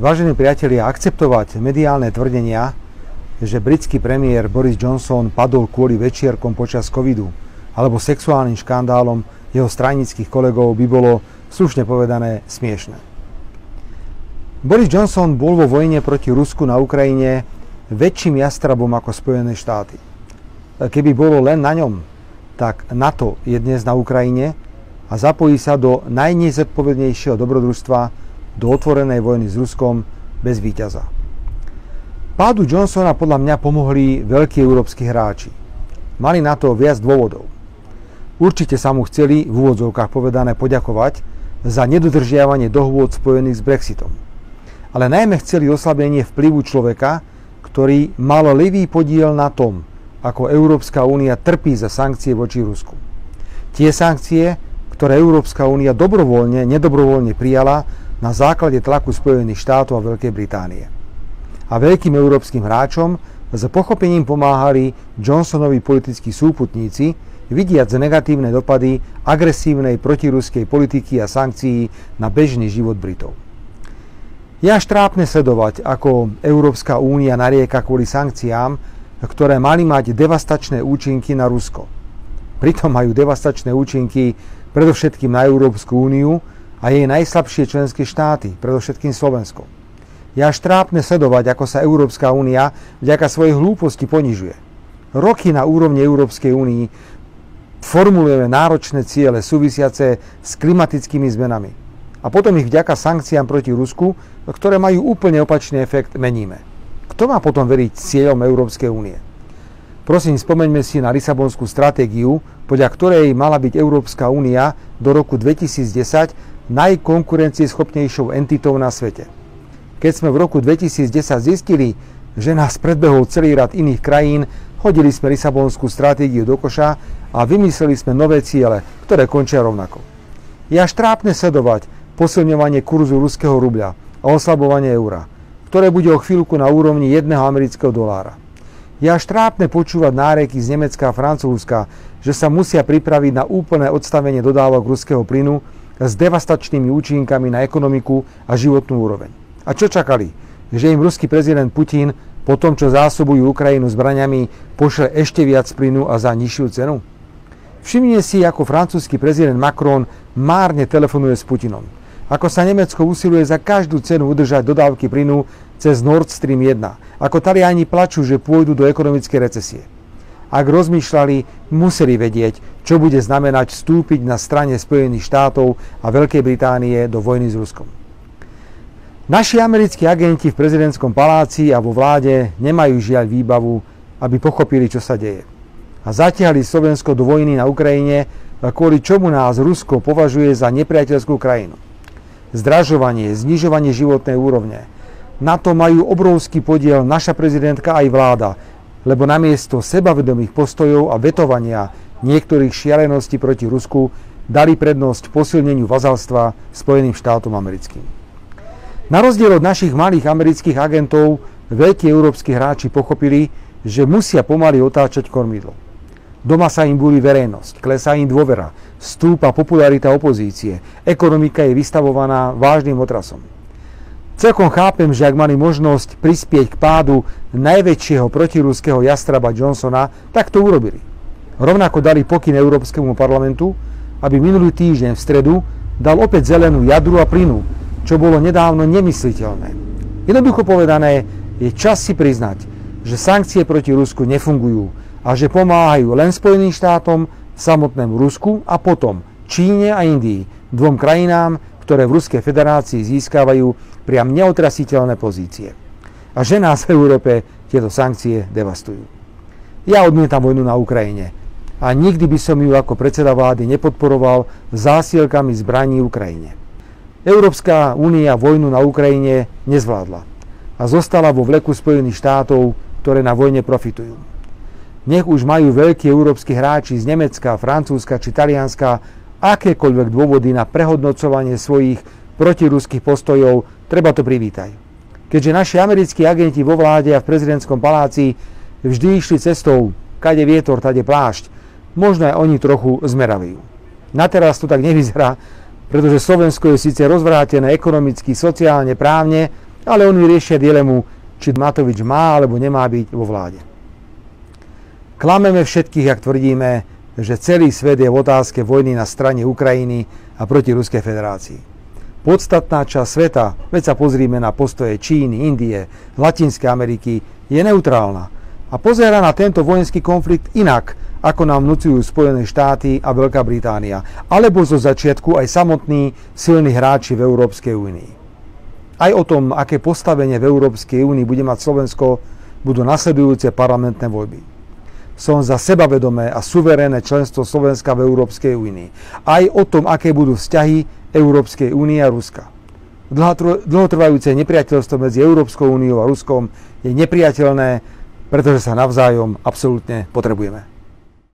Vážení priatelia, akceptovať mediálne tvrdenia, že britský premiér Boris Johnson padol kvôli večierkom počas covidu alebo sexuálnym škandálom jeho stranických kolegov by bolo slušne povedané smiešne. Boris Johnson bol vo vojne proti Rusku na Ukrajine väčším jastrabom ako Spojené štáty. Keby bolo len na ňom, tak NATO je dnes na Ukrajine a zapojí sa do najnezodpovednejšieho dobrodružstva do otvorenej vojny s Ruskom bez víťaza. Pádu Johnsona podľa mňa pomohli veľkí európsky hráči. Mali na to viac dôvodov. Určite sa mu chceli, v úvodzovkách povedané, poďakovať za nedodržiavanie dohôd spojených s Brexitom. Ale najmä chceli oslabenie vplyvu človeka, ktorý mal levý podiel na tom, ako Európska únia trpí za sankcie voči Rusku. Tie sankcie, ktoré Európska únia dobrovoľne, nedobrovoľne prijala, na základe tlaku Spojených štátov a Veľkej Británie. A veľkým európskym hráčom s pochopením pomáhali Johnsonovi politickí súputníci, vidiac negatívne dopady agresívnej protiruskej politiky a sankcií na bežný život Britov. Je až trápne sledovať, ako Európska únia narieka kvôli sankciám, ktoré mali mať devastačné účinky na Rusko. Pritom majú devastačné účinky predovšetkým na Európsku úniu, a jej najslabšie členské štáty, predovšetkým Slovensko. Je až trápne sledovať, ako sa Európska únia vďaka svojej hlúposti ponižuje. Roky na úrovni Európskej únii formulujeme náročné ciele súvisiace s klimatickými zmenami. A potom ich vďaka sankciám proti Rusku, ktoré majú úplne opačný efekt, meníme. Kto má potom veriť cieľom Európskej únie? Prosím, spomeňme si na Lisabonskú stratégiu, podľa ktorej mala byť Európska únia do roku 2010 najkonkurencieschopnejšou entitou na svete. Keď sme v roku 2010 zistili, že nás predbehol celý rad iných krajín, hodili sme Lisabonskú stratégiu do koša a vymysleli sme nové ciele, ktoré končia rovnako. Je až trápne sledovať posilňovanie kurzu ruského rubľa a oslabovanie eura, ktoré bude o chvíľku na úrovni jedného amerického dolára. Je až trápne počúvať náreky z Nemecka a Francúzska, že sa musia pripraviť na úplné odstavenie dodávok ruského plynu s devastačnými účinkami na ekonomiku a životnú úroveň. A čo čakali? Že im ruský prezident Putin po tom, čo zásobujú Ukrajinu zbraniami, pošle ešte viac plynu a za nižšiu cenu? Všimne si, ako francúzsky prezident Macron márne telefonuje s Putinom. Ako sa Nemecko usiluje za každú cenu udržať dodávky plynu cez Nord Stream 1. Ako Taliani plačú, že pôjdu do ekonomickej recesie. Ak rozmýšľali, museli vedieť, čo bude znamenať vstúpiť na strane Spojených štátov a Veľkej Británie do vojny s Ruskom. Naši americkí agenti v prezidentskom paláci a vo vláde nemajú žiaľ výbavu, aby pochopili, čo sa deje. A zatiahli Slovensko do vojny na Ukrajine, kvôli čomu nás Rusko považuje za nepriateľskú krajinu. Zdražovanie, znižovanie životnej úrovne. Na to majú obrovský podiel naša prezidentka aj vláda, lebo namiesto sebavedomých postojov a vetovania niektorých šialeností proti Rusku dali prednosť posilneniu vazalstva Spojeným štátom americkým. Na rozdiel od našich malých amerických agentov, veľkí európsky hráči pochopili, že musia pomaly otáčať kormidlo. Doma sa im búli verejnosť, klesá im dôvera, stúpa popularita opozície, ekonomika je vystavovaná vážnym otrasom. Celkom chápem, že ak mali možnosť prispieť k pádu najväčšieho protiruského jastraba Johnsona, tak to urobili. Rovnako dali pokyn Európskemu parlamentu, aby minulý týždeň v stredu dal opäť zelenú jadru a plynu, čo bolo nedávno nemysliteľné. Jednoducho povedané, je čas si priznať, že sankcie proti Rusku nefungujú a že pomáhajú len Spojeným štátom, samotnému Rusku a potom Číne a Indii, dvom krajinám, ktoré v Ruskej federácii získavajú priam neotrasiteľné pozície. A že nás v Európe tieto sankcie devastujú. Ja odmietam vojnu na Ukrajine a nikdy by som ju ako predseda vlády nepodporoval zásielkami zbraní Ukrajine. Európska únia vojnu na Ukrajine nezvládla a zostala vo vleku Spojených štátov, ktoré na vojne profitujú. Nech už majú veľkí európsky hráči z Nemecka, Francúzska či Talianska akékoľvek dôvody na prehodnocovanie svojich protiruských postojov, treba to privítať. Keďže naši americkí agenti vo vláde a v prezidentskom paláci vždy išli cestou, kade vietor, tade plášť, možno aj oni trochu zmeravujú. Na teraz to tak nevyzerá, pretože Slovensko je síce rozvrátené ekonomicky, sociálne, právne, ale oni riešia dilemu, či Matovič má alebo nemá byť vo vláde. Klameme všetkých, ak tvrdíme, že celý svet je v otázke vojny na strane Ukrajiny a proti Ruskej federácii. Podstatná časť sveta, veď sa pozrime na postoje Číny, Indie, Latinskej Ameriky, je neutrálna a pozera na tento vojenský konflikt inak, ako nám vnúcujú Spojené štáty a Veľká Británia, alebo zo začiatku aj samotní silní hráči v Európskej únii. Aj o tom, aké postavenie v Európskej únii bude mať Slovensko, budú nasledujúce parlamentné voľby. Som za sebavedomé a suverénne členstvo Slovenska v Európskej únii. Aj o tom, aké budú vzťahy Európskej únie a Ruska. Dlhotrvajúce nepriateľstvo medzi Európskou úniou a Ruskom je nepriateľné, pretože sa navzájom absolútne potrebujeme.